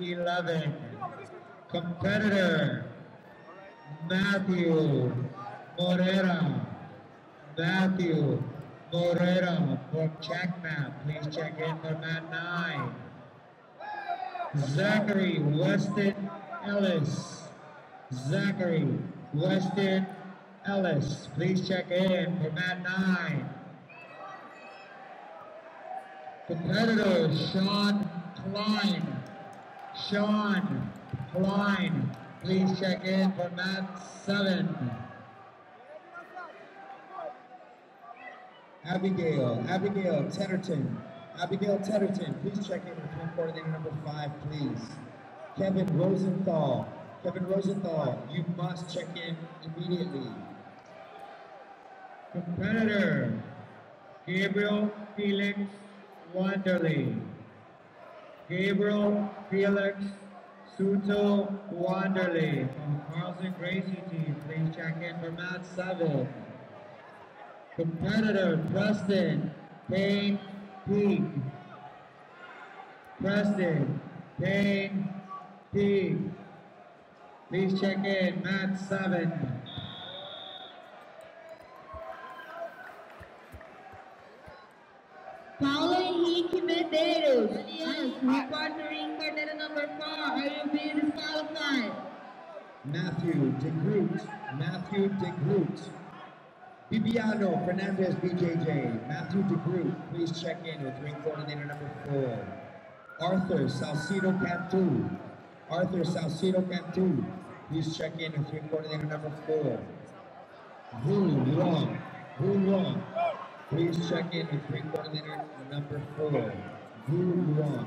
11. Competitor, Matthew Morera. Matthew Morera from Checkmat. Please check in for mat 9. Zachary Weston Ellis. Zachary Weston Ellis. Please check in for mat 9. Competitor Sean Klein. Sean Klein. Please check in for mat 7. Abigail, Abigail Tedderton. Abigail Tedderton, please check in with ring coordinator number five, please. Kevin Rosenthal. Kevin Rosenthal, you must check in immediately. Competitor, Gabriel Felix Wanderley. Gabriel Felix Suto Wanderley from Carlson Gracie team. Please check in for mat seven. Competitor Preston Payne Peak. Preston Payne Peak. Please check in mat seven. Matthew DeGroot. Matthew DeGroot. Bibiano Fernandez BJJ. Matthew DeGroot, please check in with ring coordinator number four. Arthur Salcido Cantu. Arthur Salcido Cantu, please check in with ring coordinator number four. Vu Luong. Vu Luong. Please check in with ring coordinator number four, Vu Luong.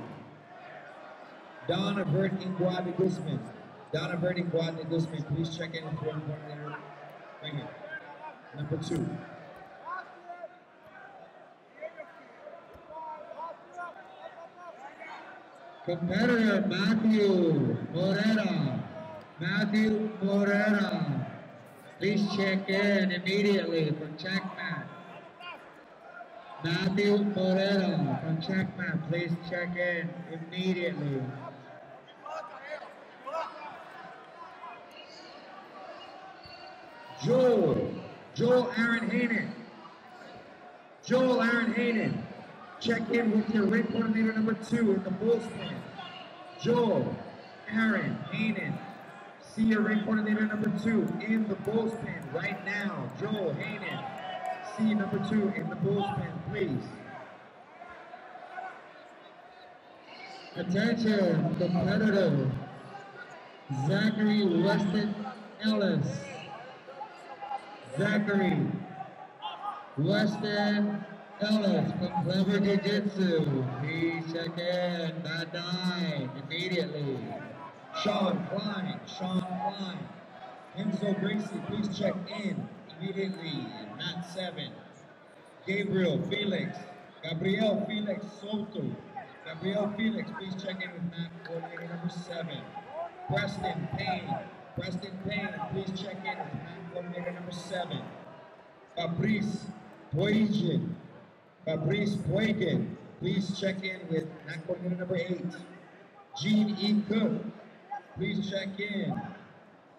Donna Bert Ingua de Guzman. Donna Ingua de Guzman, please check in with ring coordinator right here. Number two. Competitor Matthew Morera. Matthew Morera. Please check in immediately for Checkmat. Matthew Morera from Checkmat. Please check in immediately. Joel. Joel Aaron Hayden. Joel Aaron Hayden. Check in with your ring coordinator number two in the Bulls pen. Joel Aaron Hayden. See your ring coordinator number two in the Bulls pen right now. Joel Hayden. See number two in the Bulls pen, please. Attention, competitor Zachary Weston Ellis. Zachary Weston Ellis from Clever Jiu Jitsu. Check in that nine immediately. Sean Klein. Sean Klein. Renzo Gracie, please check in immediately. Mat 7. Gabriel Felix. Gabriel Felix Soto. Gabriel Felix, please check in with mat coordinator number 7. Preston Payne. Preston Payne, please check in with mat coordinator number 7. Fabrice Poigen. Fabrice Poigen, please check in with mat coordinator number 8. Gene E. Cook, please check in.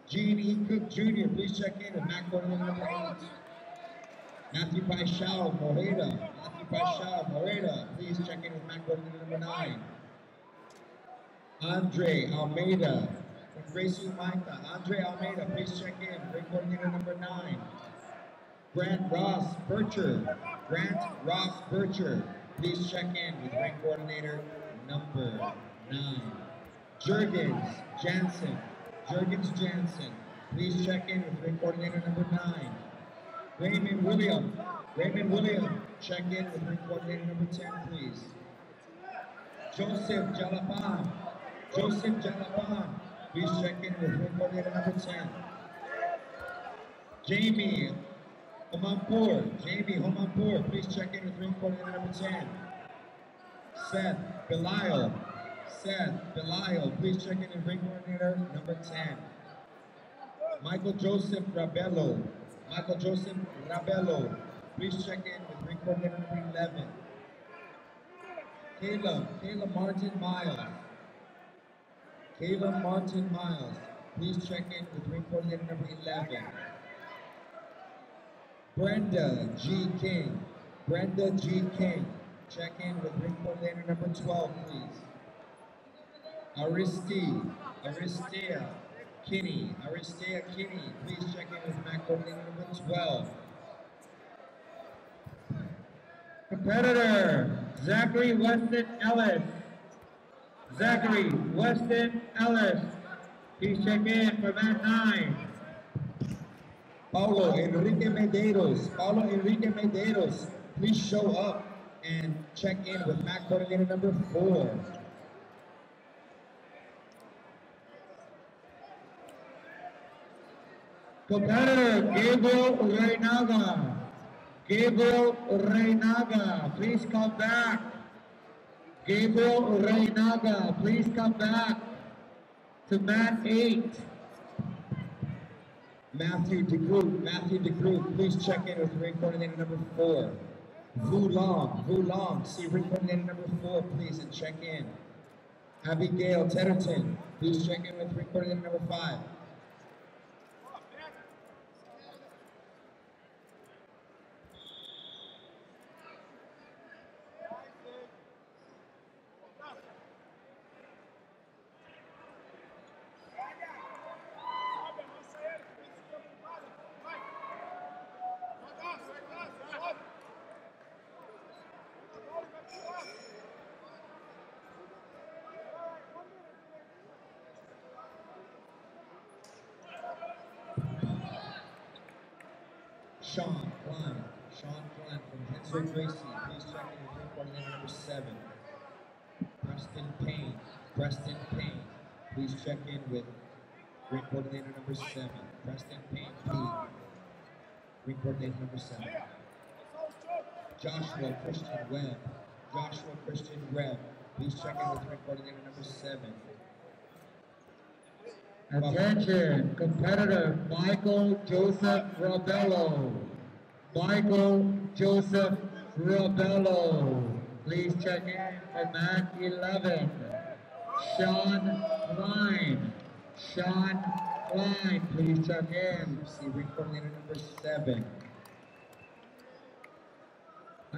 Gene E. Cook Jr., please check in with coordinator number 8. Matthew Paixão Moreira. Matthew Paixão Moreira, please check in with coordinator number 9. Andre Almeida Gracie Micah. Andre Almeida, please check in. Ring coordinator number 9. Grant Ross Bircher. Grant Ross Bircher, please check in with ring coordinator number 9. Jurgens Jansen. Jurgens Jansen, please check in with ring coordinator number 9. Raymond William. Raymond William, check in with ring coordinator number 10, please. Joseph Jalapan. Joseph Jalapan, please check in with ring coordinator number 10. Jamie Homampur. Jamie Homampur, please check in with ring coordinator number 10. Seth Belial. Seth Belial, please check in with ring coordinator number 10. Michael Joseph Rabello. Michael Joseph Rabello, please check in with ring coordinator number 11. Caleb, Caleb Martin Miles. Caleb Martin Miles, please check in with ring coordinator number 11. Brenda G. King, Brenda G. King, check in with ring coordinator number 12, please. Aristi, Aristea Kinney, Aristea Kinney, please check in with mat coordinator number 12. Competitor, Zachary Weston Ellis. Zachary Weston Ellis. Please check in for mat nine. Paulo Enrique Medeiros, Paulo Enrique Medeiros, please show up and check in with mat coordinator number 4. Competitor, Gabriel Reynaga. Gabriel Reynaga, please come back. Gabriel Reynaga, please come back to mat eight. Matthew DeGroot, Matthew DeGroot, please check in with ring coordinator number 4. Vu Long, Vu Long, see ring coordinator number 4, please, and check in. Abigail Tetterton, please check in with ring coordinator number 5. Sean Klein, Sean Klein from Renzo Gracie. please check in with coordinator number 7. Preston Payne, Preston Payne, please check in with ring coordinator number 7. Preston Payne, please. Ring coordinator number 7. Joshua Christian Webb, Joshua Christian Webb, please check in with ring coordinator number 7. Attention, competitor Michael Joseph Robello. Michael Joseph Robello. Please check in for mat 11. Sean Klein. Sean Klein, please check in. See ring coordinator number 7.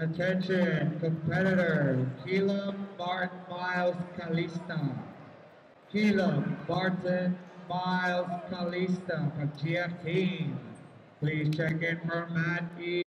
Attention, competitor Keelan Martin Miles Calista. Keelan Martin Miles Calista from GF. Please check in for mat